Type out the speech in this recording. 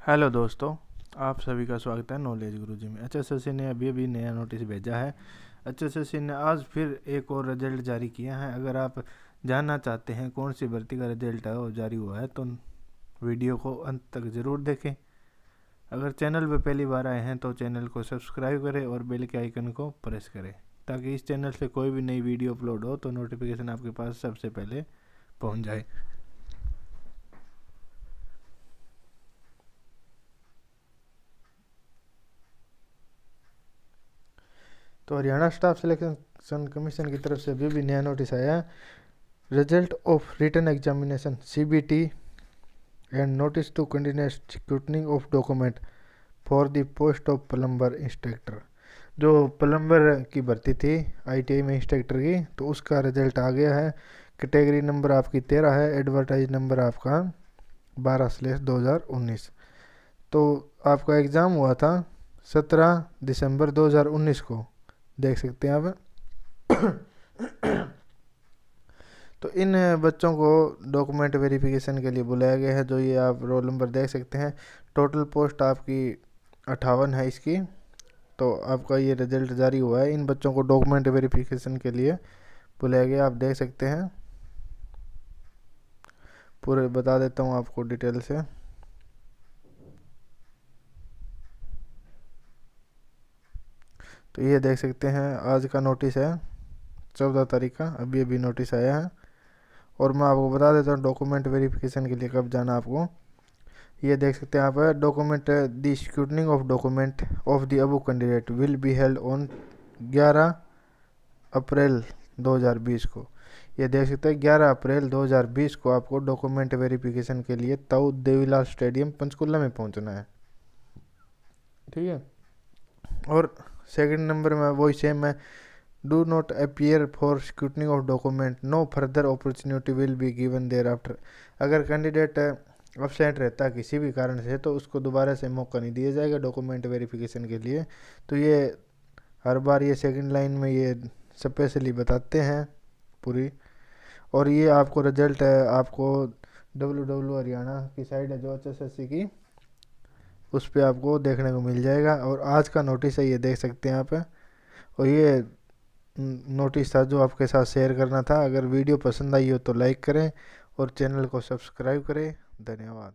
Hello दोस्तों, आप सभी का स्वागत है नॉलेज गुरुजी में। एच ने अभी अभी नया नोटिस भेजा है। एच ने आज फिर एक और रिज़ल्ट जारी किया है। अगर आप जानना चाहते हैं कौन सी भर्ती का रिज़ल्ट है और जारी हुआ है तो वीडियो को अंत तक ज़रूर देखें। अगर चैनल पर पहली बार आए हैं तो चैनल को सब्सक्राइब करें और बेल के आइकन को प्रेस करें, ताकि इस चैनल से कोई भी नई वीडियो अपलोड हो तो नोटिफिकेशन आपके पास सबसे पहले पहुँच जाए। तो हरियाणा स्टाफ सिलेक्शन कमीशन की तरफ़ से अभी भी नया नोटिस आया result of written examination CBT and notice to continuous scrutiny of document for the post of plumber instructor जो प्लम्बर की भर्ती थी आईटीआई में इंस्ट्रक्टर की तो उसका रिज़ल्ट आ गया है। कैटेगरी नंबर आपकी तेरह है एडवर्टाइज नंबर आपका बारह स्लेस दो हज़ार उन्नीस। तो आपका एग्ज़ाम हुआ था सत्रह दिसंबर 2019 को। देख सकते हैं आप। तो इन बच्चों को डॉक्यूमेंट वेरिफिकेशन के लिए बुलाया गया है, जो ये आप रोल नंबर देख सकते हैं। टोटल पोस्ट आपकी अट्ठावन है इसकी। तो आपका ये रिज़ल्ट जारी हुआ है। इन बच्चों को डॉक्यूमेंट वेरिफिकेशन के लिए बुलाया गया। आप देख सकते हैं। पूरे बता देता हूँ आपको डिटेल से। तो ये देख सकते हैं, आज का नोटिस है, चौदह तारीख का, अभी अभी नोटिस आया है। और मैं आपको बता देता हूँ डॉक्यूमेंट वेरिफिकेशन के लिए कब जाना आपको। ये देख सकते हैं आप document the scrutiny of document of the above candidate will be held on 11 April 2020 को। ये देख सकते हैं 11 अप्रैल 2020 को आपको डॉक्यूमेंट वेरिफिकेशन के लिए ताऊ देवीलाल स्टेडियम पंचकुला में पहुँचना है। ठीक है? और सेकंड नंबर में वही सेम है। Do not appear for scrutiny of document no further opportunity will be given thereafter अगर कैंडिडेट अपसेंट रहता है किसी भी कारण से तो उसको दोबारा से मौका नहीं दिया जाएगा डॉक्यूमेंट वेरिफिकेशन के लिए। तो ये, हर बार ये सेकंड लाइन में ये स्पेशली बताते हैं पूरी। और ये आपको रिज़ल्ट है आपको डब्ल्यू डब्ल्यू हरियाणा की साइड है जो एच एस एस सी की। उस पर आपको देखने को मिल जाएगा। और आज का नोटिस है, ये देख सकते हैं आप। और ये नोटिस था जो आपके साथ शेयर करना था। अगर वीडियो पसंद आई हो तो लाइक करें और चैनल को सब्सक्राइब करें। धन्यवाद।